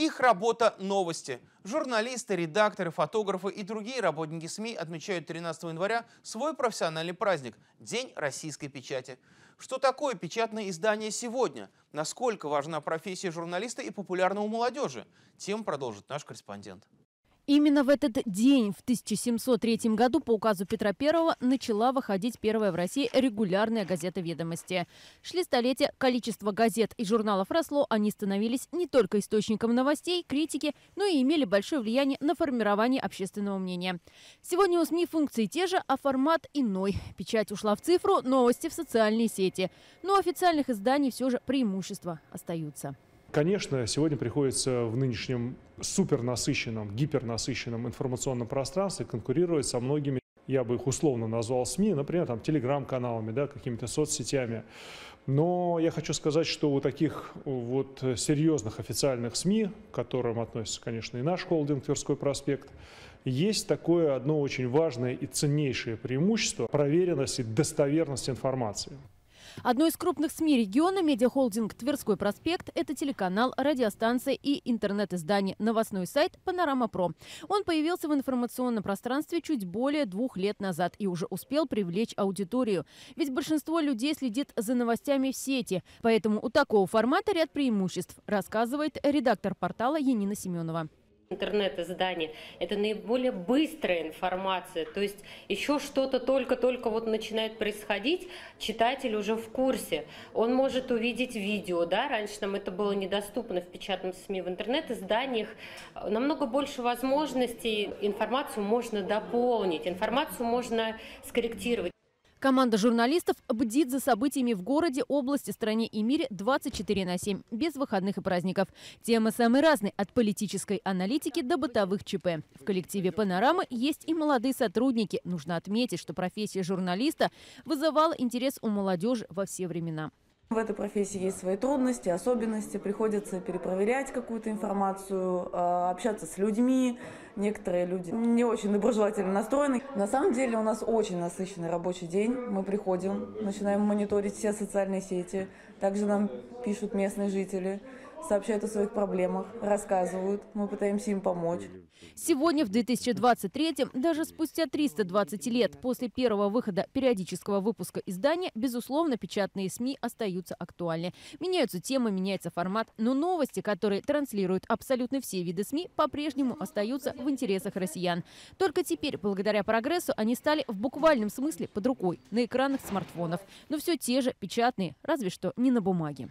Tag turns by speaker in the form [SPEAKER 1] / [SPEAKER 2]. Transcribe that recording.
[SPEAKER 1] Их работа – новости. Журналисты, редакторы, фотографы и другие работники СМИ отмечают 13 января свой профессиональный праздник – День российской печати. Что такое печатное издание сегодня? Насколько важна профессия журналиста и популярна у молодежи? Тем продолжит наш корреспондент.
[SPEAKER 2] Именно в этот день, в 1703 году, по указу Петра I, начала выходить первая в России регулярная газета «Ведомости». Шли столетия, количество газет и журналов росло, они становились не только источником новостей, критики, но и имели большое влияние на формирование общественного мнения. Сегодня у СМИ функции те же, а формат иной. Печать ушла в цифру, новости в социальные сети. Но официальных изданий все же преимущества остаются.
[SPEAKER 3] Конечно, сегодня приходится в нынешнем супернасыщенном, гипернасыщенном информационном пространстве конкурировать со многими, я бы их условно назвал СМИ, например, там, телеграм-каналами, да, какими-то соцсетями. Но я хочу сказать, что у таких вот серьезных официальных СМИ, к которым относится, конечно, и наш холдинг «Тверской проспект», есть такое одно очень важное и ценнейшее преимущество – проверенность и достоверность информации.
[SPEAKER 2] Одно из крупных СМИ региона, медиахолдинг «Тверской проспект» – это телеканал, радиостанция и интернет-издание, новостной сайт «Панорама Про». Он появился в информационном пространстве чуть более двух лет назад и уже успел привлечь аудиторию. Ведь большинство людей следит за новостями в сети, поэтому у такого формата ряд преимуществ, рассказывает редактор портала Енина Семенова
[SPEAKER 4] интернет-издание, это наиболее быстрая информация, то есть еще что-то только-только вот начинает происходить, читатель уже в курсе, он может увидеть видео, да, раньше нам это было недоступно в печатном СМИ, в интернет-изданиях. Намного больше возможностей, информацию можно дополнить, информацию можно скорректировать.
[SPEAKER 2] Команда журналистов бдит за событиями в городе, области, стране и мире 24 на 7, без выходных и праздников. Темы самые разные, от политической аналитики до бытовых ЧП. В коллективе «Панорамы» есть и молодые сотрудники. Нужно отметить, что профессия журналиста вызывала интерес у молодежи во все времена.
[SPEAKER 5] В этой профессии есть свои трудности, особенности, приходится перепроверять какую-то информацию, а, общаться с людьми. Некоторые люди не очень доброжелательно настроены. На самом деле у нас очень насыщенный рабочий день. Мы приходим, начинаем мониторить все социальные сети. Также нам пишут местные жители сообщают о своих проблемах, рассказывают, мы пытаемся им помочь.
[SPEAKER 2] Сегодня, в 2023-м, даже спустя 320 лет после первого выхода периодического выпуска издания, безусловно, печатные СМИ остаются актуальны. Меняются темы, меняется формат, но новости, которые транслируют абсолютно все виды СМИ, по-прежнему остаются в интересах россиян. Только теперь, благодаря прогрессу, они стали в буквальном смысле под рукой, на экранах смартфонов. Но все те же печатные, разве что не на бумаге.